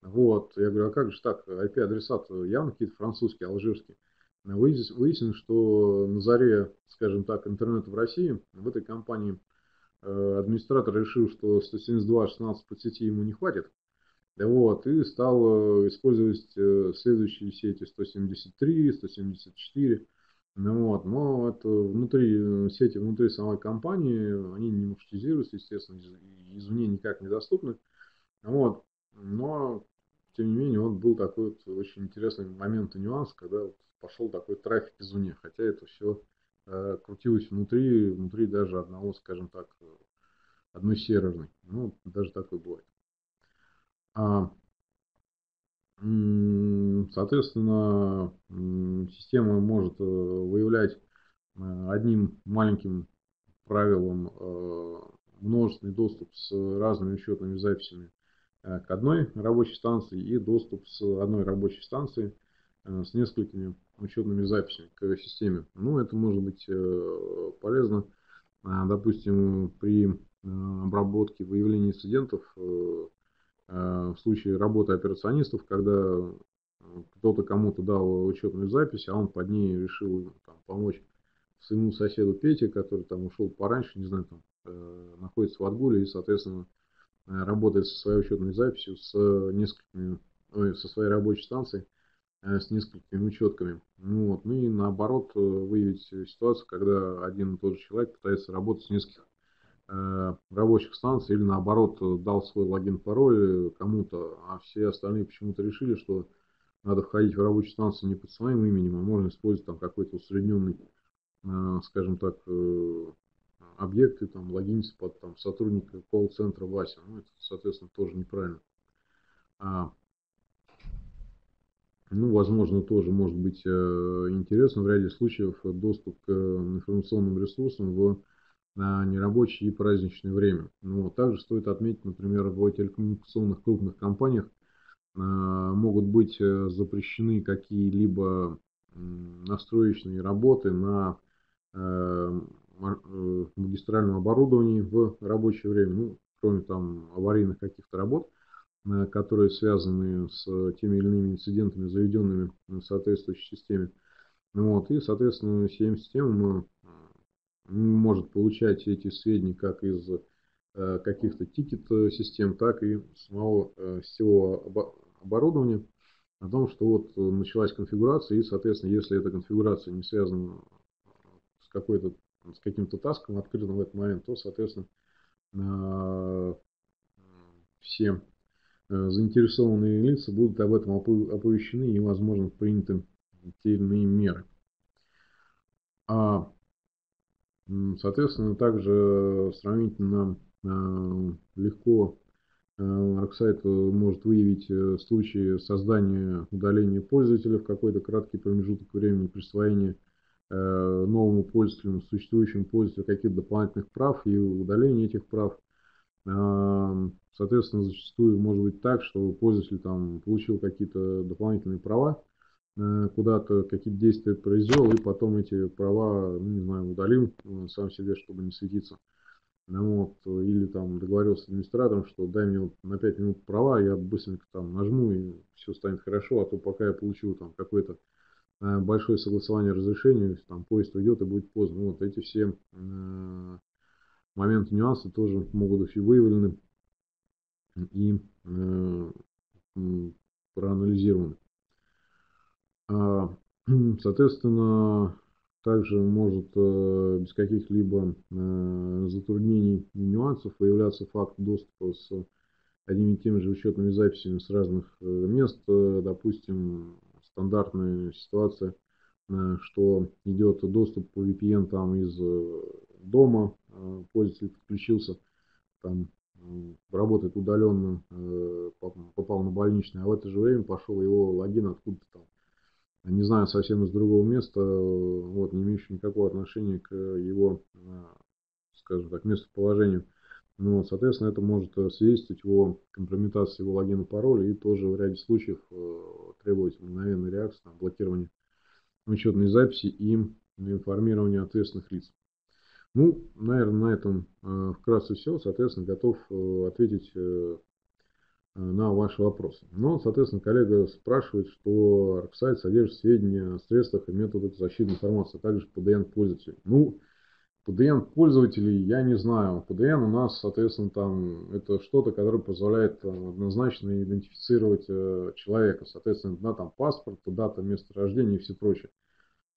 Вот, я говорю, а как же так, IP-адресат явно какие-то французские, алжирские. Выяснилось, что на заре, скажем так, интернета в России, в этой компании администратор решил, что 172.16 по сети ему не хватит, вот, и стал э, использовать э, следующие сети 173, 174. Ну, вот, но это внутри э, сети, внутри самой компании, они не маршрутизируются, естественно, извне никак недоступны. Вот, но, тем не менее, вот был такой вот очень интересный момент и нюанс, когда вот пошел такой трафик извне, хотя это все э, крутилось внутри, внутри даже одного, скажем так, одной серверной. Ну, даже такое бывает. А, соответственно, система может э, выявлять э, одним маленьким правилом э, множественный доступ с разными учетными записями к одной рабочей станции и доступ с одной рабочей станции с несколькими учетными записями к системе. Ну, это может быть полезно, допустим, при обработке, выявлении инцидентов в случае работы операционистов, когда э, кто-то кому-то дал учетную запись, а он под ней решил там, помочь своему соседу Пете, который там ушел пораньше, не знаю, там э, находится в отгуле и, соответственно, работает со своей учетной записью с несколькими, ой, со своей рабочей станцией с несколькими учетками. Ну, вот. ну и наоборот выявить ситуацию, когда один и тот же человек пытается работать с нескольких Э, рабочих станций или наоборот дал свой логин-пароль кому-то, а все остальные почему-то решили, что надо входить в рабочую станцию не под своим именем, а можно использовать там какой-то усредненный, э, скажем так, э, объект и там логиниться под там, сотрудника колл-центра Вася. Ну, это, соответственно, тоже неправильно. А, ну, возможно, тоже может быть интересно в ряде случаев доступ к информационным ресурсам в на нерабочее и праздничное время. Ну, также стоит отметить, например, в телекоммуникационных крупных компаниях э, могут быть э, запрещены какие-либо настроечные работы на э, магистральном оборудовании в рабочее время, ну, кроме там аварийных каких-то работ, которые связаны с теми или иными инцидентами, заведенными в соответствующей системе. Вот, и, соответственно, CM-систему мы может получать эти сведения как из э, каких-то тикет-систем, так и самого э, сетевого оборудования о том, что вот началась конфигурация, и, соответственно, если эта конфигурация не связана с какой-то с каким-то таском открытым в этот момент, то, соответственно, э, все заинтересованные лица будут об этом оповещены и, возможно, приняты те или иные меры. А Соответственно, также сравнительно э, легко ArcSight э, может выявить э, случаи создания удаления пользователя в какой-то краткий промежуток времени, присвоения новому пользователю, существующему пользователю каких-то дополнительных прав и удаления этих прав. Соответственно, зачастую может быть так, что пользователь там получил какие-то дополнительные права, куда-то какие-то действия произвел, и потом эти права, ну, не знаю, удалил э, сам себе, чтобы не светиться. Ну, вот, или там договорился с администратором, что дай мне вот на 5 минут права, я быстренько там нажму и все станет хорошо, а то пока я получу там какое-то э, большое согласование разрешения, там поезд уйдет и будет поздно. Вот эти все моменты, нюансы тоже могут быть выявлены и э, проанализированы. А, <clears throat> соответственно, также может э, без каких-либо э, затруднений и нюансов появляться факт доступа с одними и теми же учетными записями с разных мест. Допустим, стандартная ситуация, что идет доступ по VPN там из дома, пользователь подключился, там работает удаленно, э, попал на больничный, а в это же время пошел его логин откуда-то там, не знаю, совсем из другого места, вот, не имеющий никакого отношения к его, э, скажем так, местоположению. Ну, вот, соответственно, это может свидетельствовать о компрометации его логина пароля и тоже в ряде случаев э, требовать мгновенной реакции, там, блокирования учетной записи и информирования ответственных лиц. Ну, наверное, на этом э, вкратце все. Соответственно, готов э, ответить э, на ваши вопросы. Но, соответственно, коллега спрашивает, что ArcSite содержит сведения о средствах и методах защиты информации, а также PDN пользователей. Ну, PDN пользователей я не знаю. PDN у нас, соответственно, там это что-то, которое позволяет однозначно идентифицировать человека. Соответственно, да, там паспорт, дата, место рождения и все прочее.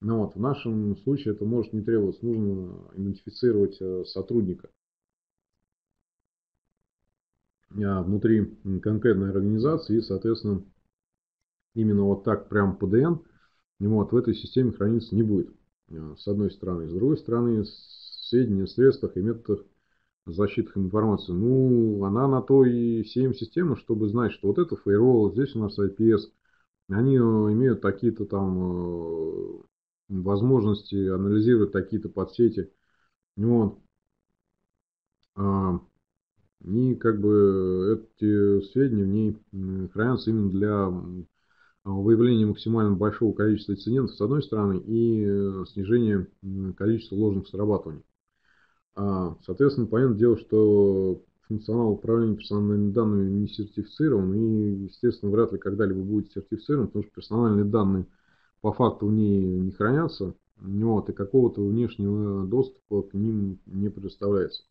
Ну вот, в нашем случае это может не требоваться, нужно идентифицировать э, сотрудника внутри конкретной организации и, соответственно, именно вот так прям PDN вот, в этой системе храниться не будет, э, с одной стороны. С другой стороны, сведения о средствах и методах защиты информации. Ну, она на то и CM-система, чтобы знать, что вот это firewall, здесь у нас IPS, они э, имеют такие-то там возможности анализировать такие-то подсети. Вот. А, и как бы эти сведения в ней хранятся именно для выявления максимально большого количества инцидентов с одной стороны и э, снижения количества ложных срабатываний. А, соответственно, понятное дело, что функционал управления персональными данными не сертифицирован и, естественно, вряд ли когда-либо будет сертифицирован, потому что персональные данные – по факту в ней не хранятся, вот, и какого-то внешнего доступа к ним не предоставляется.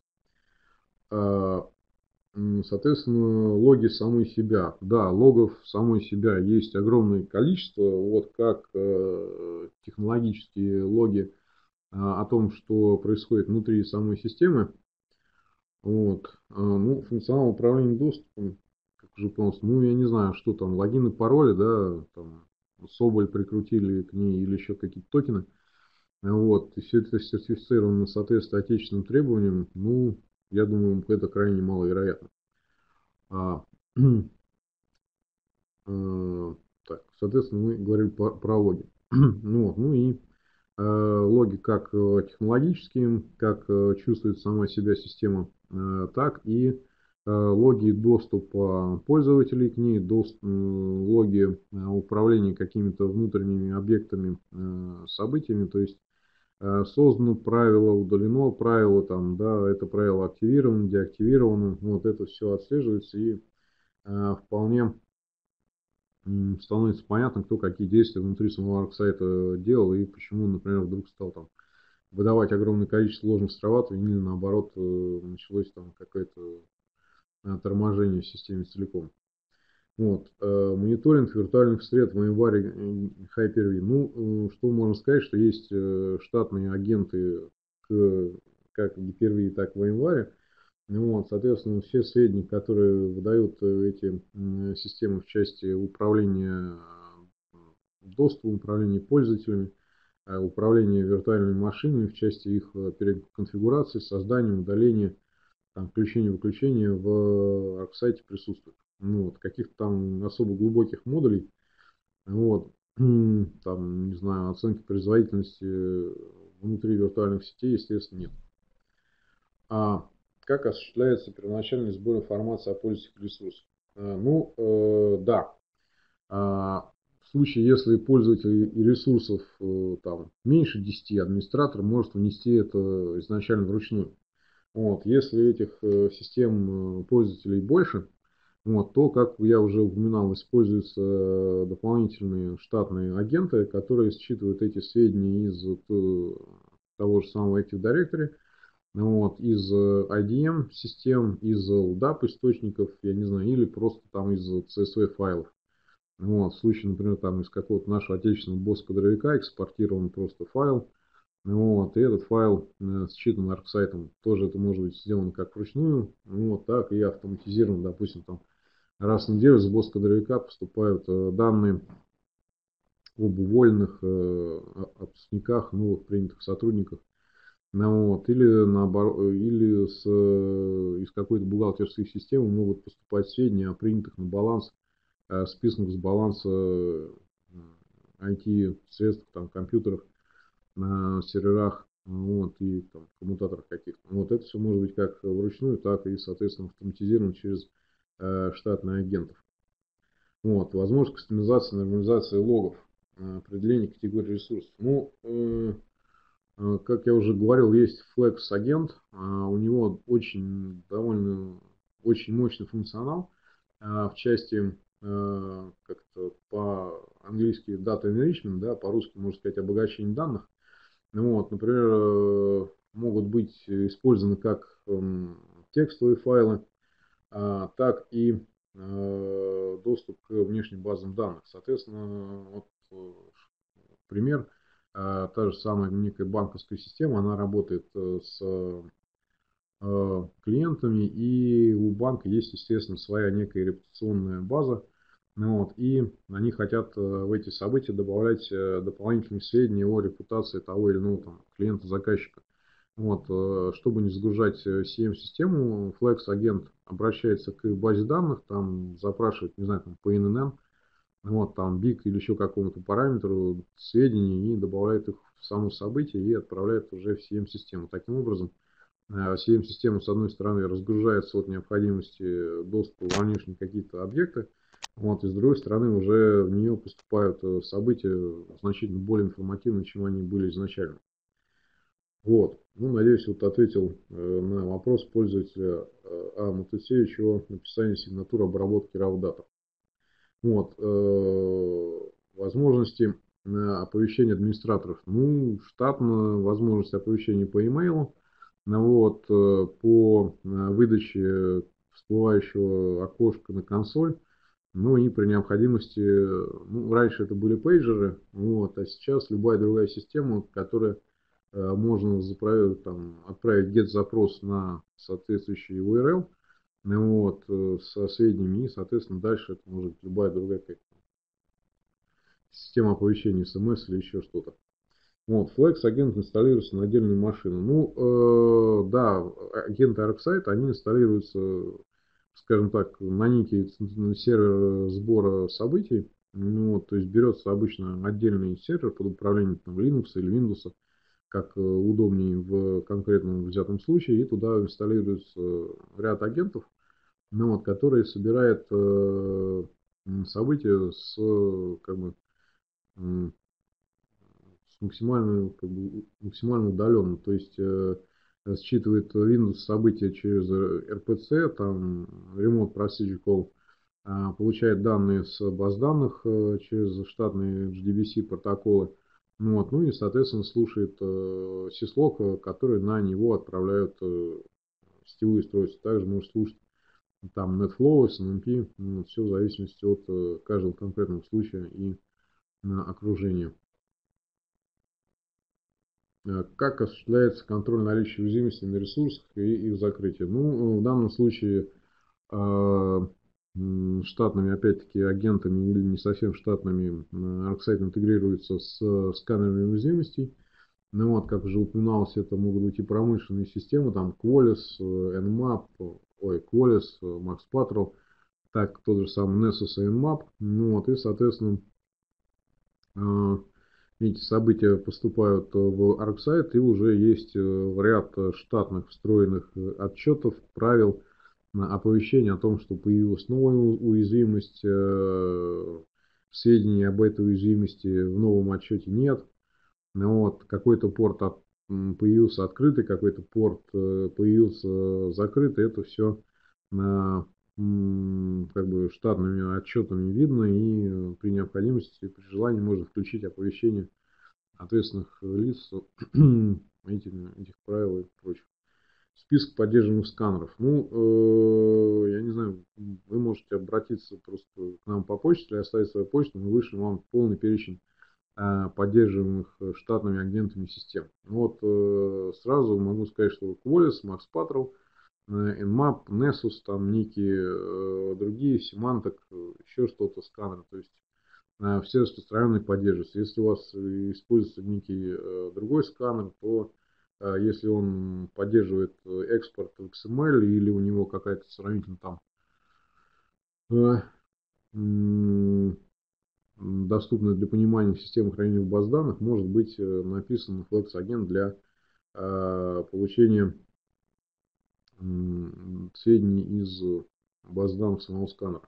Соответственно, логи самой себя. Да, логов самой себя есть огромное количество, вот как э, технологические логи а, о том, что происходит внутри самой системы. Вот. А, ну, функционал управления доступом, как уже понял, ну, я не знаю, что там, логины, пароли, да, там, Соболь прикрутили к ней или еще какие-то токены. Вот, и все это сертифицировано соответствует отечественным требованиям, ну, я думаю, это крайне маловероятно. А, <clears throat> а, так, соответственно, мы говорили про, про логи. <clears throat> ну, ну и э, логи как технологические, как э, чувствует сама себя система, э, так и Э, логи доступа пользователей к ней, логи э, управления какими-то внутренними объектами, э, событиями, то есть создано правило, удалено правило, там, да, это правило активировано, деактивировано, вот это все отслеживается и вполне становится понятно, кто какие действия внутри самого сайта делал и почему, например, вдруг стал там выдавать огромное количество ложных срабатываний или наоборот началось там какое-то торможение в системе целиком. Вот. Э, мониторинг виртуальных сред в январе Hyper-V. Ну, э, что можно сказать, что есть э, штатные агенты к, как Hyper-V, так и в январе. Вот, соответственно, все сведения, которые выдают эти системы в части управления доступом, управления пользователями, управления виртуальными машинами в части их переконфигурации, создания, удаления, там включение-выключение в арк-сайте присутствует. Ну, вот, каких-то там особо глубоких модулей, вот, там, не знаю, оценки производительности внутри виртуальных сетей, естественно, нет. А как осуществляется первоначальный сбор информации о пользовательских ресурсах? Ну, да. А, в случае, если пользователей и ресурсов там, меньше 10, администратор может внести это изначально вручную. Вот, если этих систем пользователей больше, вот, то, как я уже упоминал, используются э, дополнительные штатные агенты, которые считывают эти сведения из э, того же самого Active Directory, вот, из э, IDM систем, из LDAP источников, я не знаю, или просто там из CSV файлов. Вот, в случае, например, там из какого-то нашего отечественного босс-кадровика экспортирован просто файл, вот, и этот файл э, считан арксайтом. Тоже это может быть сделано как вручную, вот, так и автоматизирован, допустим, там раз в неделю с босс кадровика поступают э, данные об уволенных э, отпускниках, новых принятых сотрудниках. Ну, вот, или, наоборот, или с, э, из какой-то бухгалтерской системы могут поступать сведения о принятых на баланс, списанных с баланса IT-средств, там, компьютеров, на серверах вот, и там, коммутаторах каких-то. Вот это все может быть как вручную, так и, соответственно, автоматизировано через Э, штатных агентов. Вот, возможность кастомизации, нормализации логов, э, определение категории ресурсов. Ну, э, как я уже говорил, есть Flex агент, у него очень довольно очень мощный функционал в части как-то по-английски data enrichment, да, по-русски можно сказать обогащение данных. Вот, например, могут быть использованы как эм, текстовые файлы, а, так и э, доступ к внешним базам данных. Соответственно, вот э, пример, э, та же самая некая банковская система, она работает с клиентами, и у банка есть, естественно, своя некая репутационная база, ну вот, и они хотят в эти события добавлять дополнительные сведения о репутации того или иного там, клиента-заказчика. Вот, э, чтобы не загружать CM-систему, э, Flex агент обращается к базе данных, там запрашивает, не знаю, там, по NNN, вот, там, BIG или еще какому-то параметру сведения и добавляет их в само событие и отправляет уже в CM-систему. Таким образом, CM-система, э, с одной стороны, разгружается от необходимости доступа во внешние какие-то объекты, вот, и с другой стороны, уже в нее поступают события значительно более информативные, чем они были изначально. Вот. Ну, надеюсь, вот ответил э, на вопрос пользователя э, А. Матусевича о написании сигнатуры обработки RAW Вот. Э, возможности оповещения администраторов. Ну, штатно возможность оповещения по e-mail. Вот, по выдаче всплывающего окошка на консоль. Ну и при необходимости, ну, раньше это были пейджеры, вот, а сейчас любая другая система, которая можно заправить, там, отправить get-запрос на соответствующий URL ну вот, э, со сведениями и, соответственно, дальше это может быть любая другая какая система оповещения смс или еще что-то. Вот, Flex агент инсталируется на отдельную машину. Ну, э, да, агенты ArcSight, они инсталируются, скажем так, на некий сервер сбора событий. Ну, вот, то есть берется обычно отдельный сервер под управлением там, Linux или Windows как э, удобнее в конкретном взятом случае, и туда инсталируется ряд агентов, ну, вот, которые собирают э, события с, как бы, с максимально, как бы, максимально удаленно. То есть э, считывает Windows события через RPC, там Remote Procedure Call, э, получает данные с баз данных э, через штатные HDBC протоколы, вот, ну и, соответственно, слушает э, сислок, э, который на него отправляют э, сетевые устройства. Также может слушать там NetFlow, SNMP, ну, все в зависимости от э, каждого конкретного случая и э, окружения. Э, как осуществляется контроль наличия уязвимости на ресурсах и их закрытие? Ну, в данном случае э, штатными, опять-таки, агентами или не совсем штатными, ArcSight интегрируется с сканерами уязвимостей. Ну вот, как уже упоминалось, это могут быть и промышленные системы, там Qualys, Nmap, ой, Qualys, Max Patrol, так тот же самый Nessus и Nmap. Ну вот, и, соответственно, эти события поступают в ArcSight и уже есть ряд штатных встроенных отчетов, правил, оповещения о том, что появилась новая уязвимость, сведений об этой уязвимости в новом отчете нет. Ну вот, какой-то порт от, появился открытый, какой-то порт э, появился закрытый. Это все как бы штатными отчетами видно и при необходимости, при желании можно включить оповещение ответственных лиц <clears throat> этих, этих правил и прочих. Список поддерживаемых сканеров. Ну, э, я не знаю, вы можете обратиться просто к нам по почте или оставить свою почту, мы вышлем вам полный перечень э, поддерживаемых штатными агентами систем. Вот э, сразу могу сказать, что Qualys, Max Patrol, Nmap, Nessus, там некие другие, Symantec, еще что-то, сканеры. То есть все распространенные поддерживаются. Если у вас используется некий другой сканер, то если он поддерживает э, экспорт в XML или у него какая-то сравнительно там э, доступная для понимания система хранения баз данных, может быть э, написан Flex агент для получения сведений из баз данных самого сканера.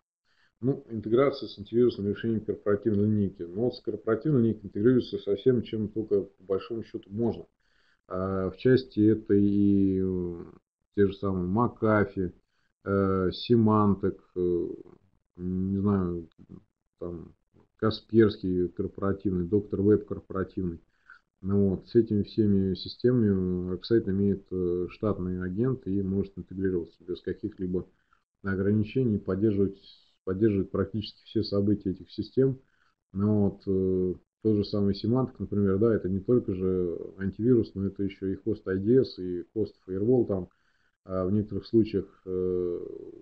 Ну, интеграция с антивирусным решением корпоративной линейки. Но с корпоративной линейкой интегрируется совсем чем только по большому счету можно. А в части это и э, те же самые Макафи, Симантек, э, не знаю, там Касперский корпоративный, Доктор Веб корпоративный. Ну вот, с этими всеми системами ArcSight имеет э, штатный агент и может интегрироваться без каких-либо ограничений, поддерживать, поддерживать практически все события этих систем. Ну вот, тот же самый Symantec, например, да, это не только же антивирус, но это еще и хост IDS, и хост Firewall, там а в некоторых случаях э,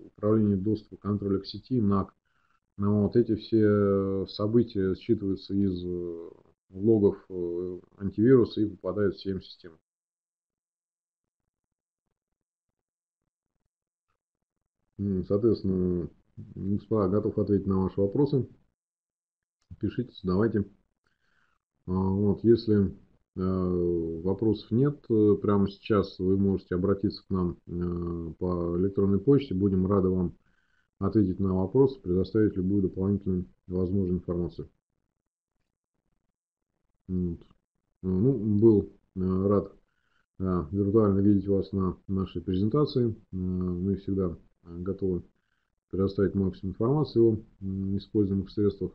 управление доступа, контроля к сети, NAC. Но вот эти все события считываются из э, логов э, антивируса и попадают в CM-систему. Соответственно, господа, готов ответить на ваши вопросы. Пишите, задавайте. А, вот, если э, вопросов нет, э, прямо сейчас вы можете обратиться к нам э, по электронной почте. Будем рады вам ответить на вопросы, предоставить любую дополнительную возможную информацию. Вот. Ну, был рад виртуально видеть вас на нашей презентации. Мы всегда готовы предоставить максимум информации о используемых средствах.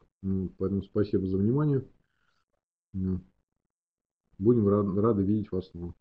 Поэтому спасибо за внимание. Будем рады видеть вас снова.